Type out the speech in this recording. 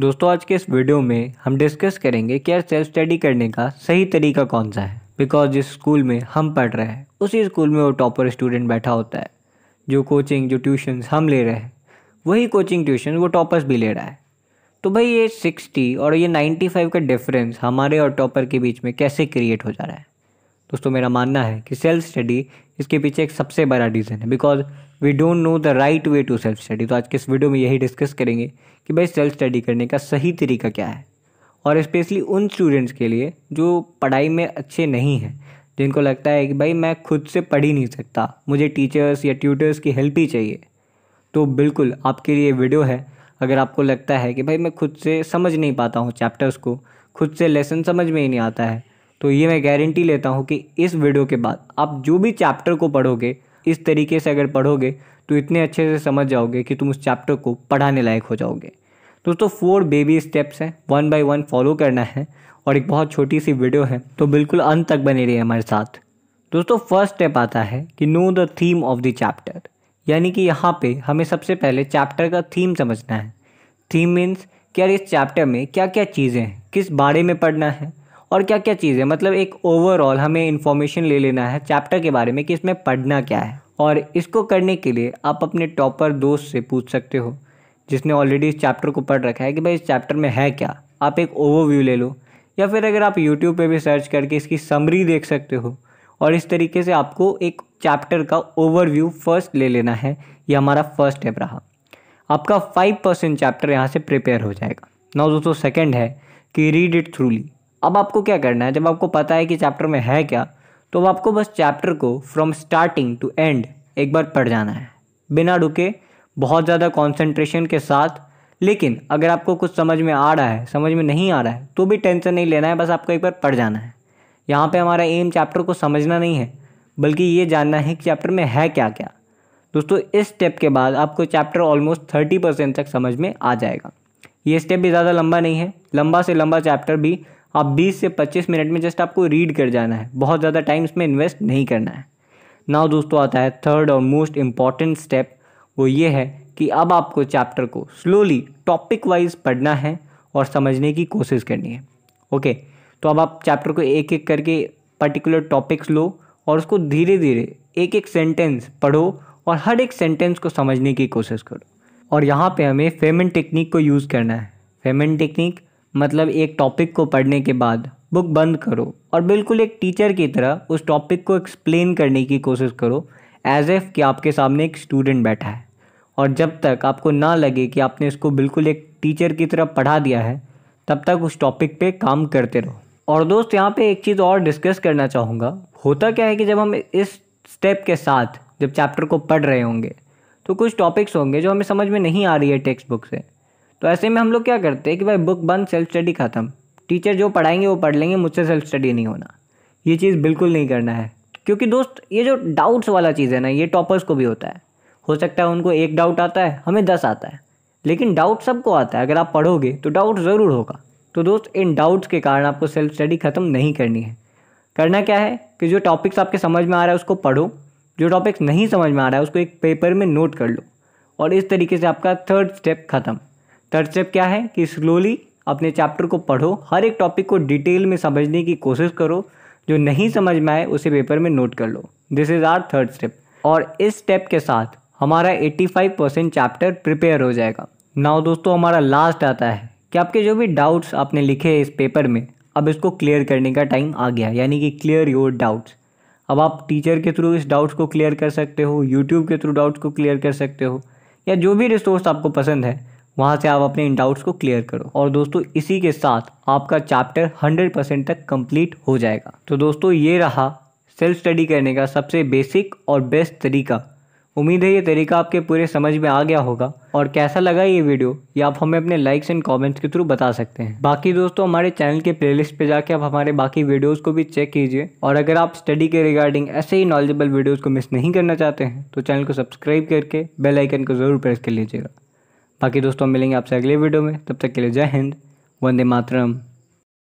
दोस्तों, आज के इस वीडियो में हम डिस्कस करेंगे कि यार सेल्फ स्टडी करने का सही तरीका कौन सा है? बिकॉज़ जिस स्कूल में हम पढ़ रहे हैं, उसी स्कूल में वो टॉपर स्टूडेंट बैठा होता है, जो कोचिंग जो ट्यूशन हम ले रहे हैं। वही कोचिंग ट्यूशन वो टॉपर्स भी ले रहा है। तो भाई ये सिक्सटी और ये नाइन्टी फाइव का डिफरेंस हमारे और टॉपर के बीच में कैसे क्रिएट हो जा रहा है? दोस्तों, मेरा मानना है कि सेल्फ स्टडी इसके पीछे एक सबसे बड़ा रीज़न है। Because we don't know the right way to self study तो आज के इस वीडियो में यही डिस्कस करेंगे कि भाई सेल्फ स्टडी करने का सही तरीका क्या है। और स्पेशली उन स्टूडेंट्स के लिए जो पढ़ाई में अच्छे नहीं हैं, जिनको लगता है कि भाई मैं खुद से पढ़ ही नहीं सकता, मुझे टीचर्स या ट्यूटर्स की हेल्प ही चाहिए। तो बिल्कुल, आपके लिए वीडियो है। अगर आपको लगता है कि भाई मैं खुद से समझ नहीं पाता हूँ चैप्टर्स को, खुद से लेसन समझ में ही नहीं आता है तो ये मैं गारंटी लेता हूँ कि इस वीडियो के बाद आप जो भी चैप्टर को पढ़ोगे इस तरीके से अगर पढ़ोगे तो इतने अच्छे से समझ जाओगे कि तुम उस चैप्टर को पढ़ाने लायक हो जाओगे। दोस्तों फोर बेबी स्टेप्स हैं वन बाय वन फॉलो करना है, और एक बहुत छोटी सी वीडियो है तो बिल्कुल अंत तक बने रहिए हमारे साथ। दोस्तों फ़र्स्ट स्टेप आता है कि know the theme of the chapter यानी कि यहाँ पे हमें सबसे पहले चैप्टर का थीम समझना है। थीम मीन्स क्या इस चैप्टर में क्या क्या चीज़ें हैं, किस बारे में पढ़ना है और क्या क्या चीज़ें मतलब एक ओवरऑल हमें इन्फॉर्मेशन ले लेना है चैप्टर के बारे में कि इसमें पढ़ना क्या है। और इसको करने के लिए आप अपने टॉपर दोस्त से पूछ सकते हो, जिसने ऑलरेडी इस चैप्टर को पढ़ रखा है कि भाई इस चैप्टर में है क्या? आप एक ओवरव्यू ले लो। या फिर अगर आप यूट्यूब पे भी सर्च करके इसकी समरी देख सकते हो, और इस तरीके से आपको एक चैप्टर का ओवरव्यू फ़र्स्ट ले लेना है। ये हमारा फ़र्स्ट स्टेप रहा। आपका फाइव परसेंट चैप्टर यहाँ से प्रिपेयर हो जाएगा। नौ दोस्तों सेकेंड है कि रीड इट थ्रूली अब आपको क्या करना है, जब आपको पता है कि चैप्टर में है क्या तो अब आपको बस चैप्टर को फ्रॉम स्टार्टिंग टू एंड एक बार पढ़ जाना है। बिना रुके, बहुत ज़्यादा कॉन्सेंट्रेशन के साथ, लेकिन अगर आपको कुछ समझ में आ रहा है, समझ में नहीं आ रहा है तो भी टेंशन नहीं लेना है, बस आपको एक बार पढ़ जाना है। यहाँ पे हमारा एम चैप्टर को समझना नहीं है, बल्कि ये जानना है कि चैप्टर में है क्या क्या। दोस्तों, इस स्टेप के बाद आपको चैप्टर ऑलमोस्ट थर्टी परसेंट तक समझ में आ जाएगा। ये स्टेप भी ज़्यादा लंबा नहीं है, लंबा से लंबा चैप्टर भी आप 20 से 25 मिनट में जस्ट आपको रीड कर जाना है। बहुत ज़्यादा टाइम इसमें इन्वेस्ट नहीं करना है। नाउ दोस्तों आता है थर्ड और मोस्ट इंपॉर्टेंट स्टेप वो ये है कि अब आपको चैप्टर को स्लोली टॉपिक वाइज पढ़ना है और समझने की कोशिश करनी है। ओके तो अब आप चैप्टर को एक एक करके पर्टिकुलर टॉपिक्स लो और उसको धीरे धीरे एक एक सेंटेंस पढ़ो और हर एक सेंटेंस को समझने की कोशिश करो। और यहाँ पे हमें फेमेंट टेक्निक को यूज़ करना है। फेमेंट टेक्निक मतलब एक टॉपिक को पढ़ने के बाद बुक बंद करो और बिल्कुल एक टीचर की तरह उस टॉपिक को एक्सप्लेन करने की कोशिश करो एज एफ़ कि आपके सामने एक स्टूडेंट बैठा है। और जब तक आपको ना लगे कि आपने इसको बिल्कुल एक टीचर की तरह पढ़ा दिया है, तब तक उस टॉपिक पे काम करते रहो। और दोस्त, यहाँ पे एक चीज़ और डिस्कस करना चाहूँगा। होता क्या है कि जब हम इस स्टेप के साथ जब चैप्टर को पढ़ रहे होंगे तो कुछ टॉपिक्स होंगे जो हमें समझ में नहीं आ रही है टेक्स्ट बुक से। तो ऐसे में हम लोग क्या करते हैं कि भाई बुक बंद सेल्फ स्टडी ख़त्म। टीचर जो पढ़ाएँगे, वो पढ़ लेंगे, मुझसे सेल्फ स्टडी नहीं होना। ये चीज़ बिल्कुल नहीं करना है। क्योंकि दोस्त, ये जो डाउट्स वाला चीज़ है ना, ये टॉपर्स को भी होता है। हो सकता है उनको एक डाउट आता है, हमें दस आता है। लेकिन डाउट सबको आता है। अगर आप पढ़ोगे तो डाउट ज़रूर होगा। तो दोस्त, इन डाउट्स के कारण आपको सेल्फ स्टडी ख़त्म नहीं करनी है। करना क्या है कि जो टॉपिक्स आपके समझ में आ रहा है, उसको पढ़ो। जो टॉपिक्स नहीं समझ में आ रहा है, उसको एक पेपर में नोट कर लो। और इस तरीके से आपका थर्ड स्टेप ख़त्म। थर्ड स्टेप क्या है? कि स्लोली अपने चैप्टर को पढ़ो, हर एक टॉपिक को डिटेल में समझने की कोशिश करो, जो नहीं समझ में आए उसे पेपर में नोट कर लो। This is our third step और इस स्टेप के साथ हमारा 85 परसेंट चैप्टर प्रिपेयर हो जाएगा। नाउ दोस्तों, हमारा लास्ट आता है। कि आपके जो भी डाउट्स आपने लिखे हैं इस पेपर में, अब इसको क्लियर करने का टाइम आ गया, यानी कि क्लियर योर डाउट्स अब आप टीचर के थ्रू इस डाउट्स को क्लियर कर सकते हो यूट्यूब के थ्रू डाउट्स को क्लियर कर सकते हो, या जो भी रिसोर्स आपको पसंद है वहाँ से आप अपने इन डाउट्स को क्लियर करो। और दोस्तों, इसी के साथ आपका चैप्टर 100 परसेंट तक कंप्लीट हो जाएगा। तो दोस्तों, ये रहा सेल्फ स्टडी करने का सबसे बेसिक और बेस्ट तरीका। उम्मीद है ये तरीका आपके पूरे समझ में आ गया होगा। और कैसा लगा ये वीडियो ये आप हमें अपने लाइक्स एंड कमेंट्स के थ्रू बता सकते हैं। बाकी दोस्तों, हमारे चैनल के प्लेलिस्ट पे जाके आप हमारे बाकी वीडियोस को भी चेक कीजिए। और अगर आप स्टडी के रिगार्डिंग ऐसे ही नॉलेजेबल वीडियोस को मिस नहीं करना चाहते हैं तो चैनल को सब्सक्राइब करके बेल आइकन को ज़रूर प्रेस कर लीजिएगा। बाकी दोस्तों मिलेंगे आपसे अगले वीडियो में, तब तक के लिए जय हिंद, वंदे मातरम।